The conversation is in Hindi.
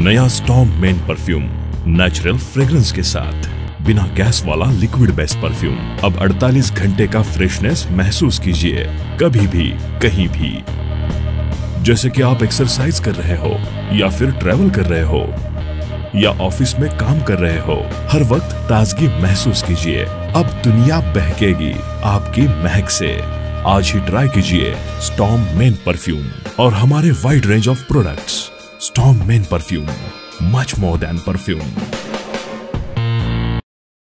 नया storm men perfume natural fragrance के साथ। बिना गैस वाला लिक्विड बेस्ट परफ्यूम अब 48 घंटे का फ्रेशनेस महसूस कीजिए। कभी भी, कहीं भी। जैसे कि आप एक्सरसाइज कर रहे हो, या फिर ट्रेवल कर रहे हो, या ऑफ़िस में काम कर रहे हो, हर वक्त ताजगी महसूस कीजिए। अब दुनिया बहकेगी आपकी महक से। आज ही ट्राई कीजिए स्टॉम मेन परफ्यूम और हमारे wide range of products storm men perfume much more than perfume